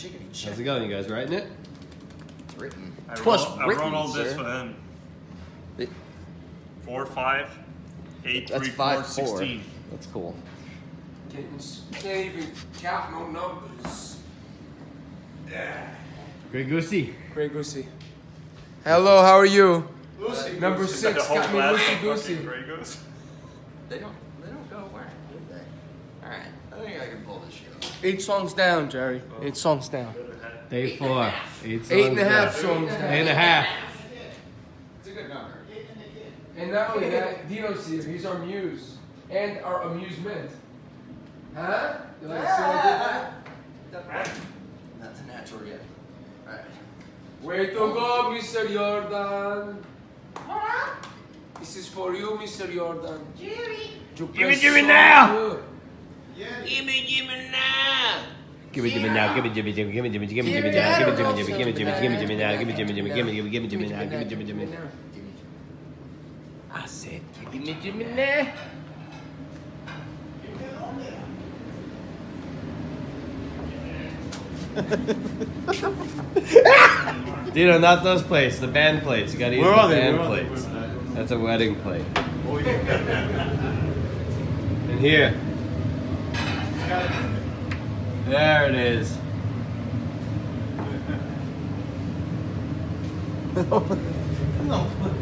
Chickadee How's it going, you guys? Writing it? It's written. I Twas wrote, I written, wrote all this sir. for him. It- Four, five, eight, That's three, four, five, four. sixteen. That's cool. Can't, can't even count no numbers. Yeah. Great Goosey. Great Goosey. Hello, how are you? Lucy Number Goose. six, The got me class Lucy Goosey. fucking Grey They don't. They don't go where, do they? All right. I think I can pull this shit off. Eight songs down, Jerry. Eight songs down. Day four. Eight, Eight and a songs half left. songs down. Eight and a half. It's a good number. And not only that, Dino's here. He's our muse and our amusement. Huh? You like to say I did that? That's a natural gift. All right. Way to go, Mr. Jordan. This is for you, Mr. Jordan. Jerry. Give me, give me now. Good. Give me, give me now. Give me, give me now. Give me, give me, give me, give me, give me, give me, give me now. Give me, give me, give me, give me, give me, give me, give me now. Give me, give me, give me, give me, give me, give me, give me now. Give me, give me, give me. I said, give me, give me now. Dino, not those plates. The band plates. You gotta use Where the are they? band Where are they? plates. Where are they? That's a wedding plate. And here. There it is.